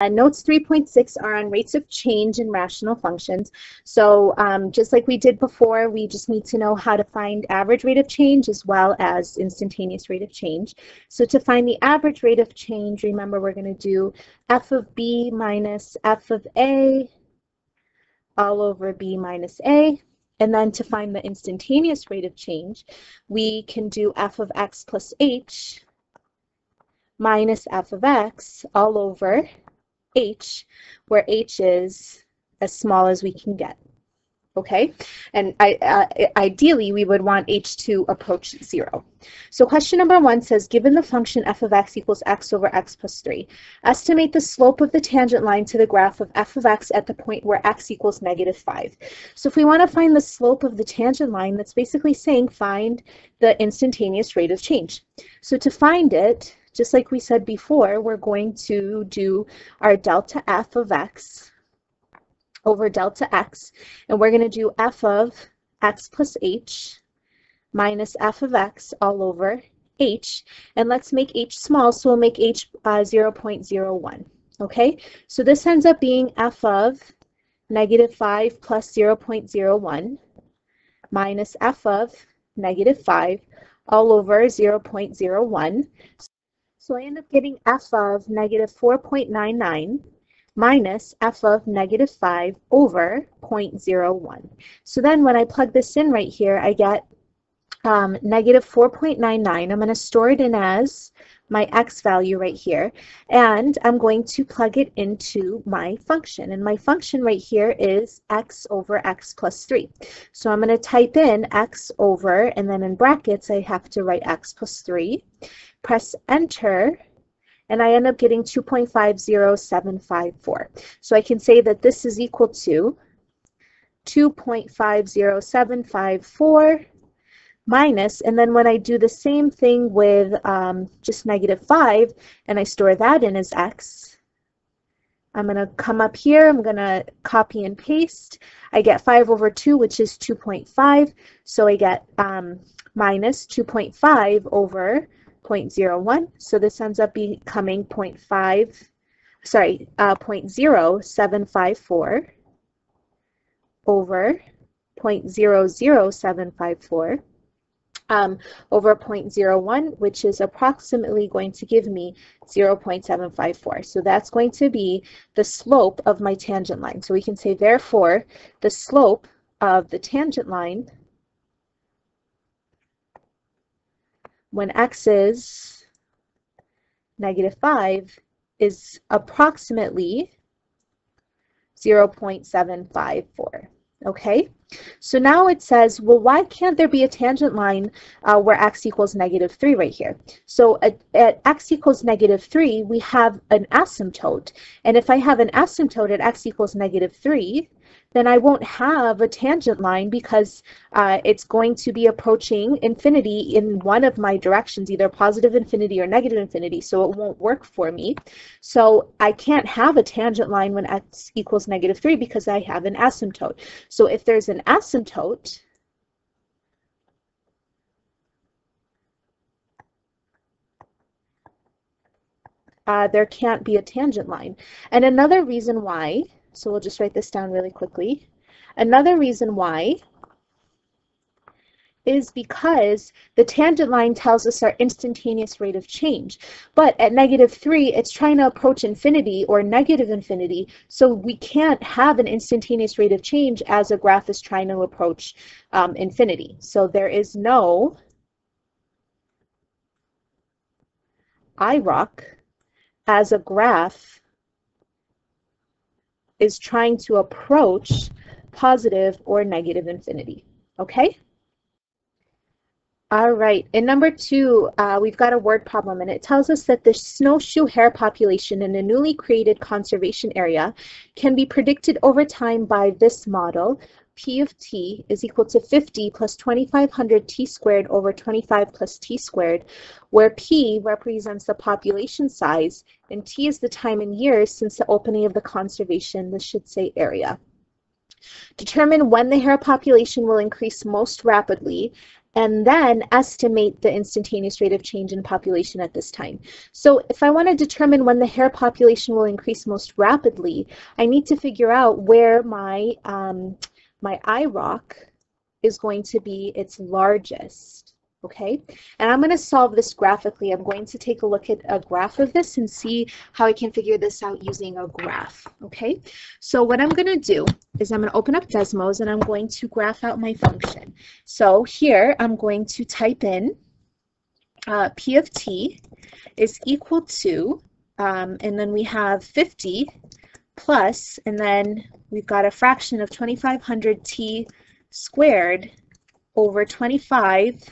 Uh, notes 3.6 are on rates of change in rational functions. So um, just like we did before, we just need to know how to find average rate of change as well as instantaneous rate of change. So to find the average rate of change, remember we're going to do f of b minus f of a all over b minus a. And then to find the instantaneous rate of change, we can do f of x plus h minus f of x all over h, where h is as small as we can get. Okay, and I, uh, ideally we would want h to approach zero. So question number one says, given the function f of x equals x over x plus 3, estimate the slope of the tangent line to the graph of f of x at the point where x equals negative 5. So if we want to find the slope of the tangent line, that's basically saying find the instantaneous rate of change. So to find it, just like we said before, we're going to do our delta f of x over delta x, and we're going to do f of x plus h minus f of x all over h, and let's make h small, so we'll make h uh, 0.01. Okay, so this ends up being f of negative 5 plus 0.01 minus f of negative 5 all over 0.01. So I end up getting f of negative 4.99 minus f of negative 5 over 0.01. So then when I plug this in right here, I get um, negative 4.99. I'm going to store it in as my x value right here, and I'm going to plug it into my function. And my function right here is x over x plus 3. So I'm going to type in x over, and then in brackets I have to write x plus 3 press enter, and I end up getting 2.50754. So I can say that this is equal to 2.50754 minus, and then when I do the same thing with um, just negative 5, and I store that in as x, I'm going to come up here, I'm going to copy and paste. I get 5 over 2, which is 2.5, so I get um, minus 2.5 over 0.01. So this ends up becoming 0.5, sorry, uh, 0.0754 over 0.00754 um, over 0.01, which is approximately going to give me 0.754. So that's going to be the slope of my tangent line. So we can say, therefore, the slope of the tangent line when x is negative 5 is approximately 0.754. Okay, so now it says, well, why can't there be a tangent line uh, where x equals negative 3 right here? So at, at x equals negative 3, we have an asymptote. And if I have an asymptote at x equals negative 3, then I won't have a tangent line because uh, it's going to be approaching infinity in one of my directions, either positive infinity or negative infinity, so it won't work for me. So I can't have a tangent line when x equals negative 3 because I have an asymptote. So if there's an asymptote, uh, there can't be a tangent line. And another reason why so we'll just write this down really quickly. Another reason why is because the tangent line tells us our instantaneous rate of change. But at negative 3, it's trying to approach infinity or negative infinity, so we can't have an instantaneous rate of change as a graph is trying to approach um, infinity. So there is no IROC as a graph is trying to approach positive or negative infinity. Okay? All right, in number two, uh, we've got a word problem, and it tells us that the snowshoe hare population in a newly created conservation area can be predicted over time by this model. P of t is equal to 50 plus 2500 t squared over 25 plus t squared, where p represents the population size and t is the time in years since the opening of the conservation, this should say area. Determine when the hare population will increase most rapidly and then estimate the instantaneous rate of change in population at this time. So if I want to determine when the hare population will increase most rapidly, I need to figure out where my, um, my IROC is going to be its largest okay? And I'm going to solve this graphically. I'm going to take a look at a graph of this and see how I can figure this out using a graph, okay? So what I'm going to do is I'm going to open up Desmos and I'm going to graph out my function. So here I'm going to type in uh, P of t is equal to, um, and then we have 50 plus, and then we've got a fraction of 2500 t squared over 25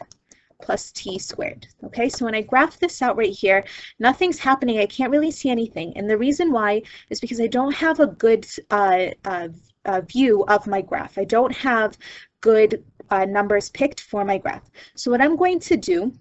plus t squared. Okay, so when I graph this out right here, nothing's happening. I can't really see anything. And the reason why is because I don't have a good uh, uh, uh, view of my graph. I don't have good uh, numbers picked for my graph. So what I'm going to do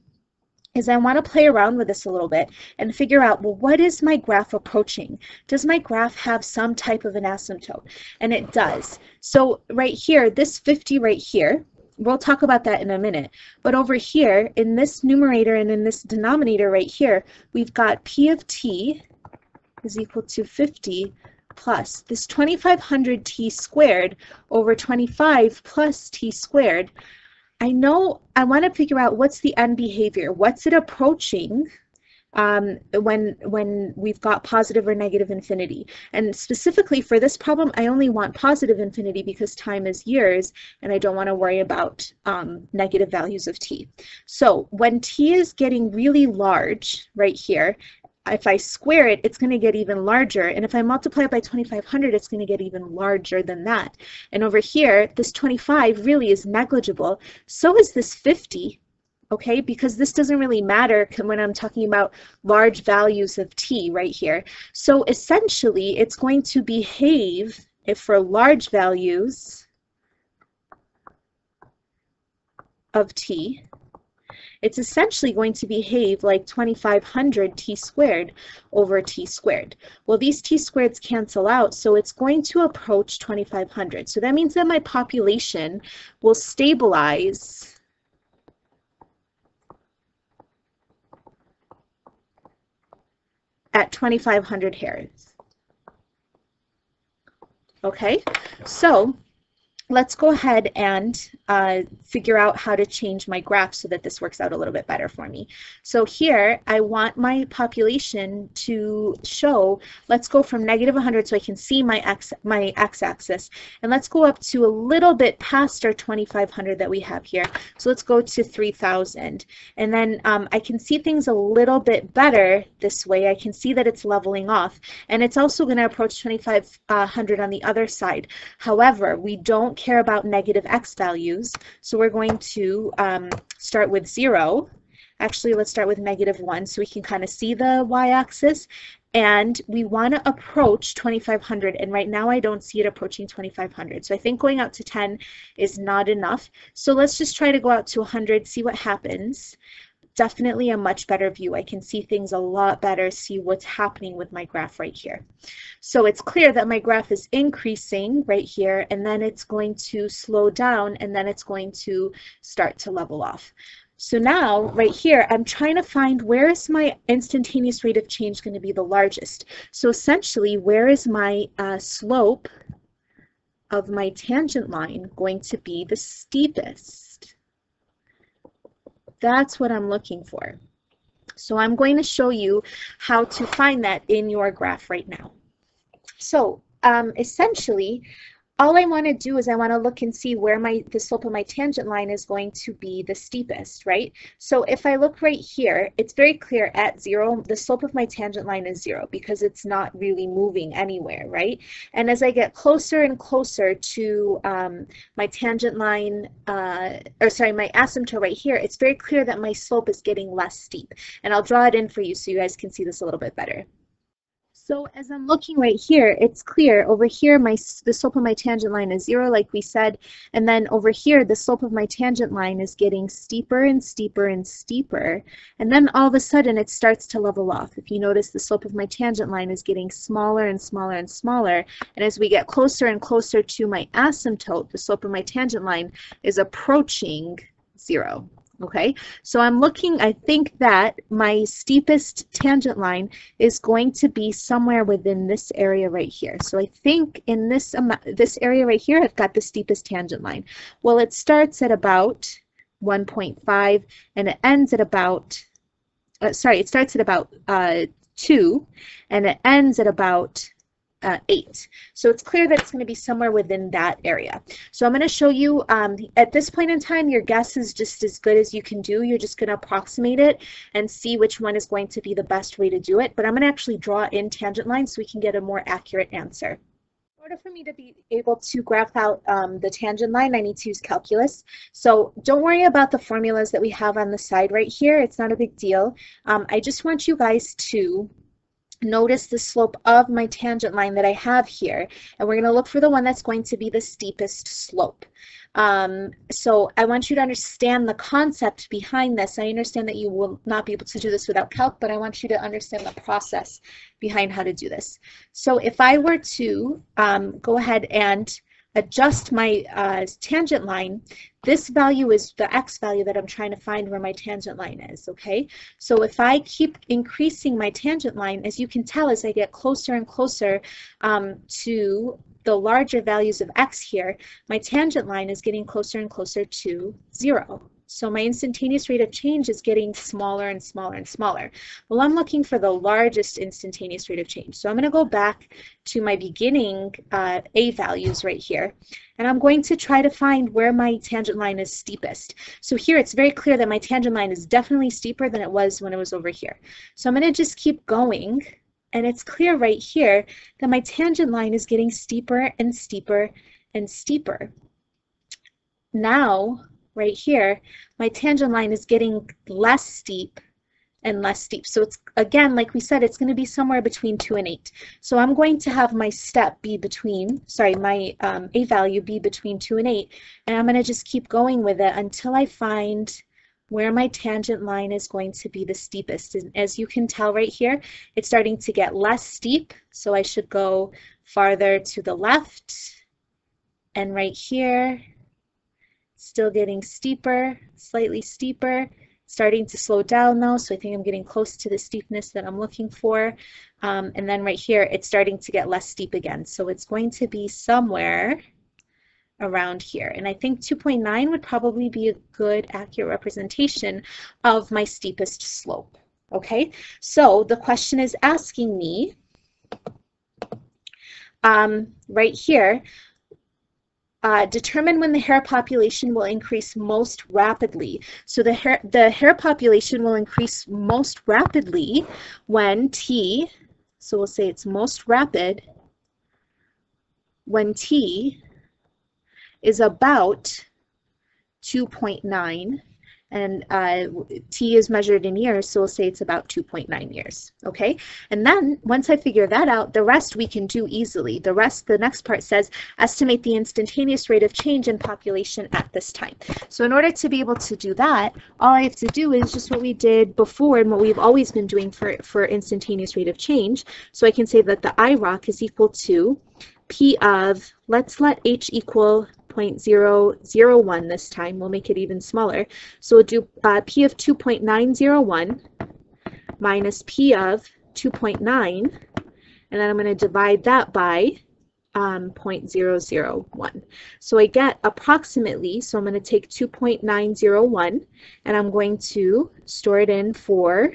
is I want to play around with this a little bit and figure out, well, what is my graph approaching? Does my graph have some type of an asymptote? And it does. So right here, this 50 right here, we'll talk about that in a minute. But over here, in this numerator and in this denominator right here, we've got P of t is equal to 50 plus this 2500 t squared over 25 plus t squared. I know I want to figure out what's the end behavior. What's it approaching? um, when, when we've got positive or negative infinity. And specifically for this problem, I only want positive infinity because time is years and I don't want to worry about um, negative values of t. So when t is getting really large right here, if I square it, it's going to get even larger. And if I multiply it by 2500, it's going to get even larger than that. And over here, this 25 really is negligible. So is this 50 okay? Because this doesn't really matter when I'm talking about large values of t right here. So essentially, it's going to behave if for large values of t, it's essentially going to behave like 2500 t squared over t squared. Well, these t squareds cancel out, so it's going to approach 2500. So that means that my population will stabilize at 2,500 hares. Okay, so let's go ahead and uh, figure out how to change my graph so that this works out a little bit better for me. So here, I want my population to show, let's go from negative 100 so I can see my x my x-axis, and let's go up to a little bit past our 2500 that we have here. So let's go to 3000, and then um, I can see things a little bit better this way. I can see that it's leveling off, and it's also going to approach 2500 on the other side. However, we don't care about negative x values, so we're going to um, start with 0. Actually, let's start with negative 1 so we can kind of see the y-axis. And we want to approach 2500, and right now I don't see it approaching 2500. So I think going out to 10 is not enough. So let's just try to go out to 100, see what happens definitely a much better view. I can see things a lot better, see what's happening with my graph right here. So it's clear that my graph is increasing right here, and then it's going to slow down, and then it's going to start to level off. So now, right here, I'm trying to find where is my instantaneous rate of change going to be the largest. So essentially, where is my uh, slope of my tangent line going to be the steepest? That's what I'm looking for. So I'm going to show you how to find that in your graph right now. So um, essentially, all I want to do is I want to look and see where my the slope of my tangent line is going to be the steepest, right? So if I look right here, it's very clear at zero, the slope of my tangent line is zero because it's not really moving anywhere, right? And as I get closer and closer to um, my tangent line, uh, or sorry, my asymptote right here, it's very clear that my slope is getting less steep. And I'll draw it in for you so you guys can see this a little bit better. So as I'm looking right here, it's clear over here my the slope of my tangent line is zero like we said, and then over here the slope of my tangent line is getting steeper and steeper and steeper, and then all of a sudden it starts to level off. If you notice the slope of my tangent line is getting smaller and smaller and smaller, and as we get closer and closer to my asymptote, the slope of my tangent line is approaching 0. Okay, so I'm looking, I think that my steepest tangent line is going to be somewhere within this area right here. So I think in this, amount, this area right here, I've got the steepest tangent line. Well, it starts at about 1.5 and it ends at about, uh, sorry, it starts at about uh, 2 and it ends at about uh, 8. So it's clear that it's going to be somewhere within that area. So I'm going to show you, um, at this point in time, your guess is just as good as you can do. You're just going to approximate it and see which one is going to be the best way to do it. But I'm going to actually draw in tangent lines so we can get a more accurate answer. In order for me to be able to graph out um, the tangent line, I need to use calculus. So don't worry about the formulas that we have on the side right here. It's not a big deal. Um, I just want you guys to notice the slope of my tangent line that I have here, and we're going to look for the one that's going to be the steepest slope. Um, so I want you to understand the concept behind this. I understand that you will not be able to do this without calc, but I want you to understand the process behind how to do this. So if I were to um, go ahead and adjust my uh, tangent line, this value is the x value that I'm trying to find where my tangent line is, okay? So if I keep increasing my tangent line, as you can tell as I get closer and closer um, to the larger values of x here, my tangent line is getting closer and closer to zero. So my instantaneous rate of change is getting smaller and smaller and smaller. Well, I'm looking for the largest instantaneous rate of change. So I'm going to go back to my beginning uh, A values right here. And I'm going to try to find where my tangent line is steepest. So here it's very clear that my tangent line is definitely steeper than it was when it was over here. So I'm going to just keep going. And it's clear right here that my tangent line is getting steeper and steeper and steeper. Now, right here, my tangent line is getting less steep and less steep. So it's, again, like we said, it's going to be somewhere between 2 and 8. So I'm going to have my step be between, sorry, my um, A value be between 2 and 8, and I'm going to just keep going with it until I find where my tangent line is going to be the steepest. And as you can tell right here, it's starting to get less steep, so I should go farther to the left, and right here, still getting steeper, slightly steeper, starting to slow down though, so I think I'm getting close to the steepness that I'm looking for. Um, and then right here, it's starting to get less steep again. So it's going to be somewhere around here. And I think 2.9 would probably be a good accurate representation of my steepest slope. Okay, so the question is asking me um, right here, uh, determine when the hare population will increase most rapidly. So the hare, the hare population will increase most rapidly when T, so we'll say it's most rapid when T is about 2.9 and uh, t is measured in years, so we'll say it's about 2.9 years, okay? And then once I figure that out, the rest we can do easily. The rest, the next part says, estimate the instantaneous rate of change in population at this time. So in order to be able to do that, all I have to do is just what we did before and what we've always been doing for, for instantaneous rate of change. So I can say that the IROC is equal to P of, let's let H equal 0.001 this time. We'll make it even smaller. So we'll do uh, P of 2.901 minus P of 2.9, and then I'm going to divide that by um, 0.001. So I get approximately, so I'm going to take 2.901 and I'm going to store it in for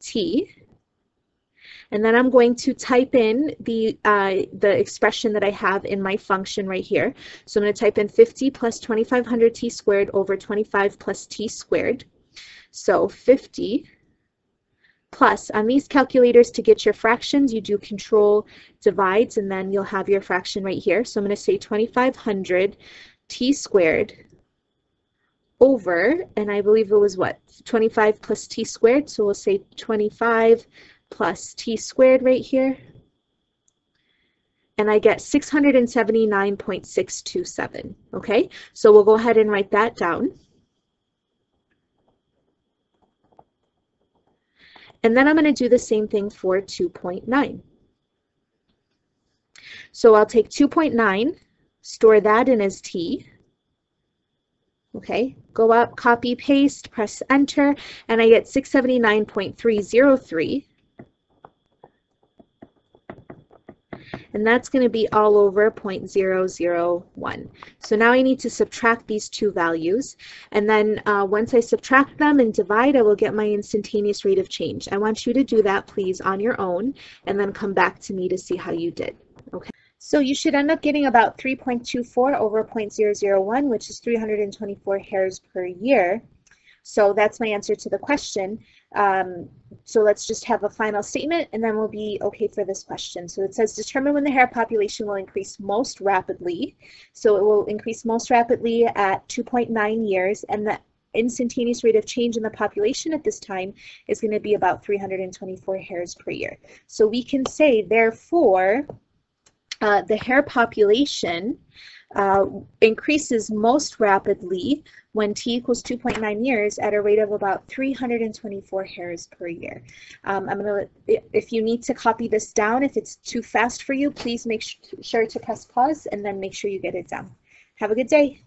t and then I'm going to type in the, uh, the expression that I have in my function right here. So I'm going to type in 50 plus 2500 t squared over 25 plus t squared. So 50 plus, on these calculators to get your fractions, you do control divides, and then you'll have your fraction right here. So I'm going to say 2500 t squared over, and I believe it was what, 25 plus t squared, so we'll say 25 plus t squared right here. And I get 679.627, okay? So we'll go ahead and write that down. And then I'm going to do the same thing for 2.9. So I'll take 2.9, store that in as t, Okay, go up, copy, paste, press enter, and I get 679.303. and that's going to be all over 0.001. So now I need to subtract these two values, and then uh, once I subtract them and divide, I will get my instantaneous rate of change. I want you to do that, please, on your own, and then come back to me to see how you did. Okay. So you should end up getting about 3.24 over 0.001, which is 324 hares per year. So that's my answer to the question. Um, so let's just have a final statement and then we'll be okay for this question. So it says determine when the hare population will increase most rapidly. So it will increase most rapidly at 2.9 years and the instantaneous rate of change in the population at this time is going to be about 324 hares per year. So we can say therefore uh, the hare population uh, increases most rapidly when t equals 2.9 years at a rate of about 324 hares per year. Um, I'm gonna, if you need to copy this down, if it's too fast for you, please make sure to press pause and then make sure you get it down. Have a good day.